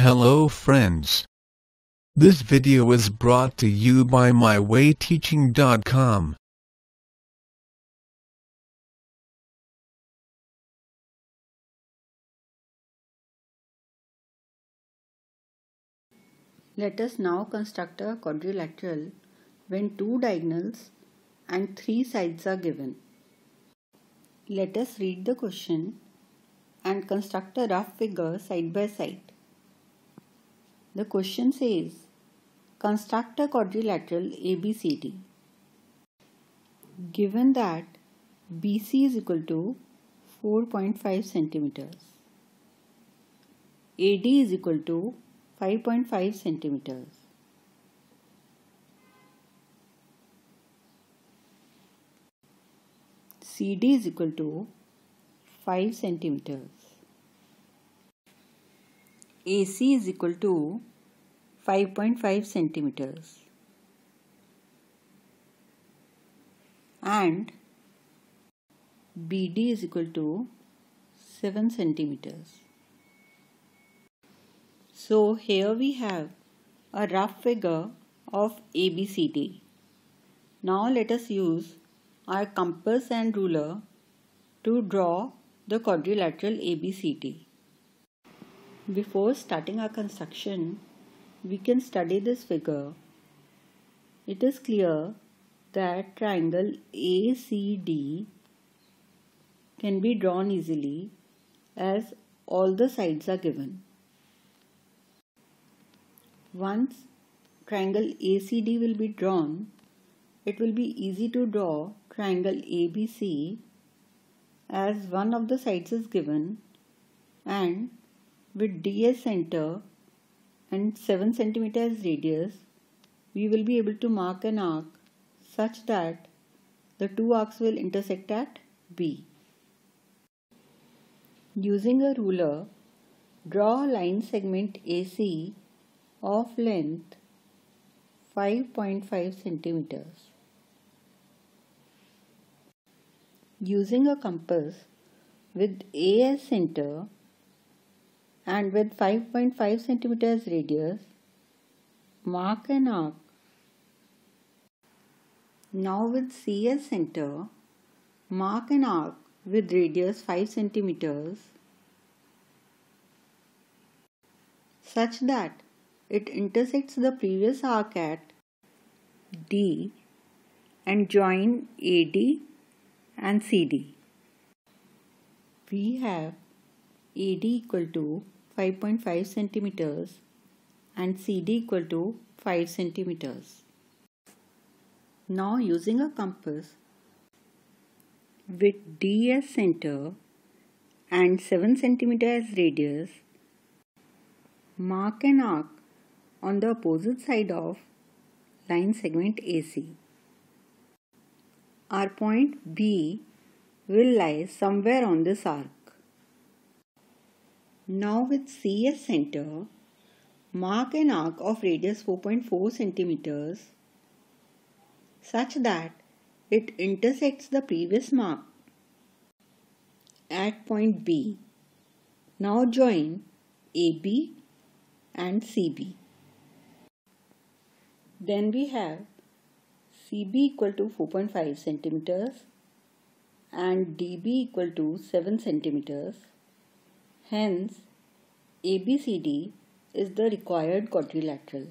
Hello friends. This video is brought to you by mywayteaching.com. Let us now construct a quadrilateral when two diagonals and three sides are given. Let us read the question and construct a rough figure side by side. The question says construct a quadrilateral ABCD. Given that BC is equal to 4.5 centimeters, AD is equal to 5.5 centimeters. CD is equal to 5 centimeters. AC is equal to 5.5 centimeters. And BD is equal to 7 centimeters. So here we have a rough figure of ABCD. Now let us use our compass and ruler to draw the quadrilateral ABCD. Before starting our construction, we can study this figure. It is clear that triangle ACD can be drawn easily as all the sides are given. Once triangle ACD will be drawn, it will be easy to draw triangle ABC as one of the sides is given and with DS center and 7 cm radius, we will be able to mark an arc such that the two arcs will intersect at B. Using a ruler, draw a line segment AC of length 5.5 centimeters. Using a compass with A as center and with 5.5 centimeters radius, mark an arc. Now with C as center, mark an arc with radius 5 centimeters such that it intersects the previous arc at D and join AD and CD. We have AD equal to 5.5 centimeters and CD equal to 5 centimeters. Now using a compass with D as center and 7 centimeters as radius, mark an arc on the opposite side of line segment AC. Our point B will lie somewhere on this arc. Now with C as center, mark an arc of radius 4.4 centimeters such that it intersects the previous mark at point B. Now join AB and CB. Then we have CB equal to 4.5 centimeters and DB equal to 7 centimeters. Hence, ABCD is the required quadrilateral.